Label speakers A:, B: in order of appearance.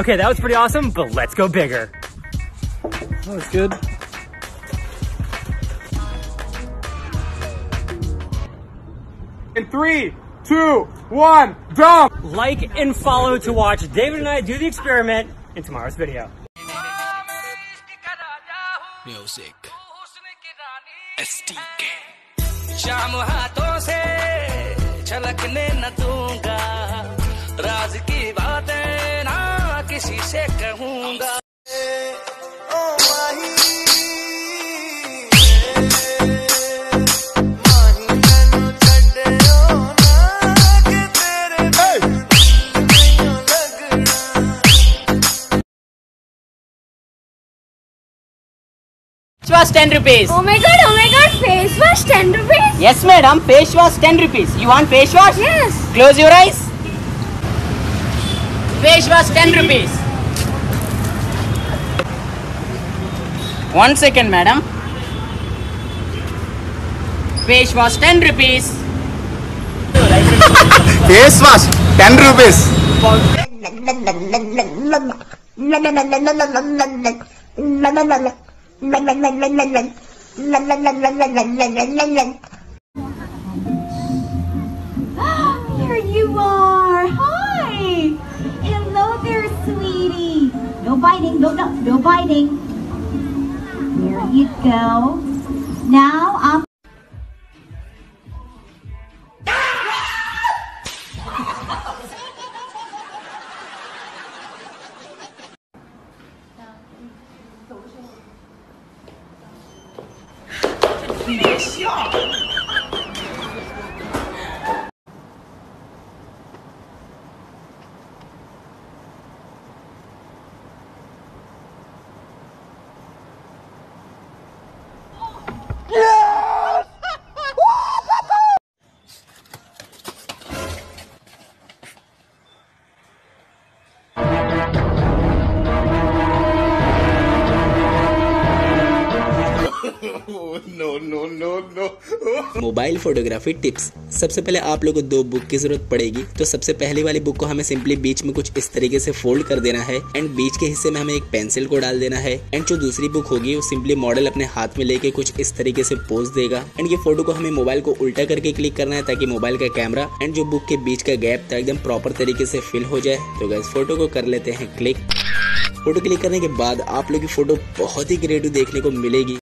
A: Okay, that was pretty awesome, but let's go bigger.
B: That was good.
C: In three, two, one, dump!
A: Like and follow to watch David and I do the experiment in tomorrow's video.
D: Music. STK.
E: Face wash 10 rupees.
F: Oh my god, oh my god, face wash 10 rupees?
E: Yes, madam. Face wash 10 rupees. You want face wash?
F: Yes.
E: Close your eyes. Face wash 10 rupees. One second, madam. Face wash 10 rupees.
C: Face wash, 10 rupees.
G: Here you are. Hi. Hello there, sweetie. No biting. No, no, no biting. There you go. Now I'm. 你别笑。
D: mobile photography tips. सबसे पहले आप लोगों को दो book की ज़रूरत पड़ेगी। तो सबसे पहली वाली बुक को हमें सिंपली बीच में कुछ इस तरीके से फोल्ड कर देना है एंड बीच के हिस्से में हमें एक पेंसिल को डाल देना है एंड जो दूसरी बुक होगी, वो सिंपली मॉडल अपने हाथ में लेके कुछ इस तरीके से पोज देगा। एंड ये फ़ोटो को हमें मोबाइल को उल्टा करके क्लिक करना है ताकि मोबाइल का कैमरा एंड जो बुक के बीच का गैप था, एकदम प्रॉपर तरीके से फिल हो जाए। तो गैस फ़ोटो को कर लेते हैं क्लिक। फ़ोटो क्लिक करने के बाद आप लोग की फ़ोटो बहुत ही क्रिएटिव देखने को मिलेगी।